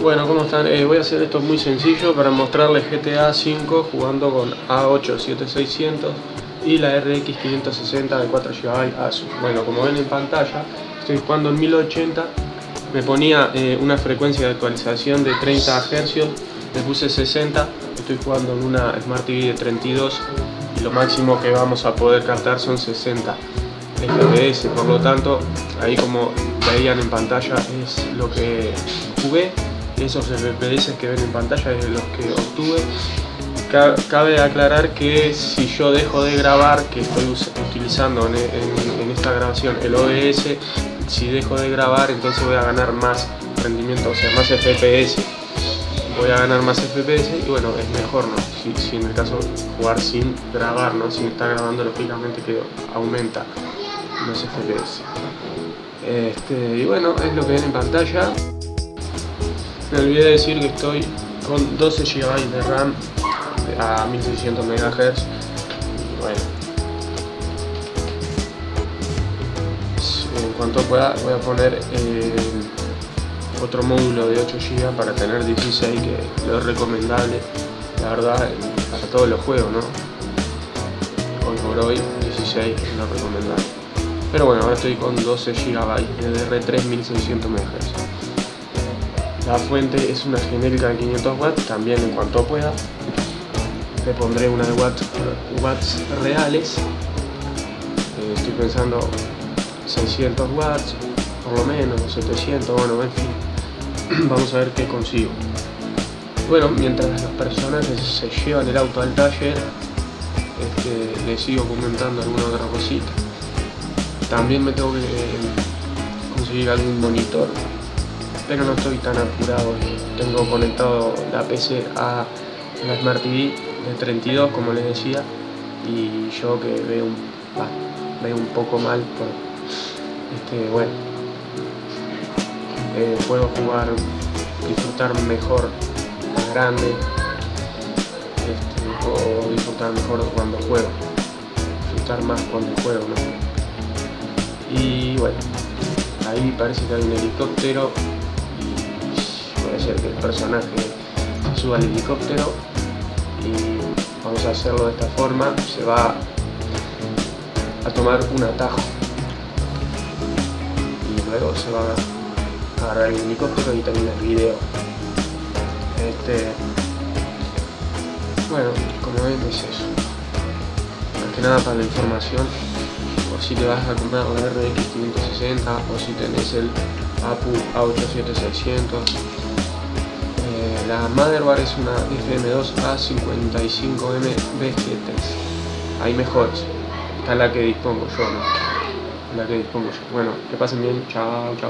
Bueno, ¿cómo están? Eh, voy a hacer esto muy sencillo para mostrarles GTA V jugando con A8 7600 y la RX 560 de 4 GB ASUS. Bueno, como ven en pantalla, estoy jugando en 1080, me ponía eh, una frecuencia de actualización de 30 Hz, le puse 60, estoy jugando en una Smart TV de 32 y lo máximo que vamos a poder captar son 60 FPS, por lo tanto, ahí como veían en pantalla es lo que jugué esos FPS que ven en pantalla es los que obtuve. Cabe aclarar que si yo dejo de grabar, que estoy utilizando en, esta grabación el OBS, si dejo de grabar entonces voy a ganar más rendimiento, o sea, más FPS. Voy a ganar más FPS y bueno, es mejor, ¿no? Si, en el caso jugar sin grabar, ¿no? Sin estar grabando, lógicamente que aumenta los FPS. Este, y bueno, es lo que ven en pantalla. Me olvidé de decir que estoy con 12 GB de RAM a 1600 MHz. Bueno. En cuanto pueda voy a poner eh, otro módulo de 8 GB para tener 16 que lo es recomendable, la verdad, para todos los juegos, ¿no? Hoy por hoy 16 es lo recomendable. Pero bueno, ahora estoy con 12 GB de DR3 1600 MHz. La fuente es una genérica de 500 watts, también en cuanto pueda. Le pondré una de watts, watts reales. Eh, estoy pensando 600 watts, por lo menos, 700, bueno, en fin. Vamos a ver qué consigo. Bueno, mientras los personajes se llevan el auto al taller, este, le sigo comentando alguna otra cosita. También me tengo que conseguir algún monitor pero no estoy tan apurado. Tengo conectado la PC a la Smart TV de 32, como les decía, y yo que veo un, veo un poco mal, por, este, bueno, eh, puedo jugar, disfrutar mejor más grande, este, puedo disfrutar mejor cuando juego, disfrutar más cuando juego, Y bueno, ahí parece que hay un helicóptero que el personaje. Suba al helicóptero y vamos a hacerlo de esta forma. Se va a tomar un atajo. Y luego se va a agarrar el helicóptero y termina el video. Este bueno como ven es eso. Más que nada para la información. O si te vas a comprar la RX 560 o si tenés el APU A87600 la motherboard es una FM2A55M BG3. Hay mejores. Esta es la que dispongo yo, ¿no? La que dispongo yo. Bueno, que pasen bien. Chao, chao.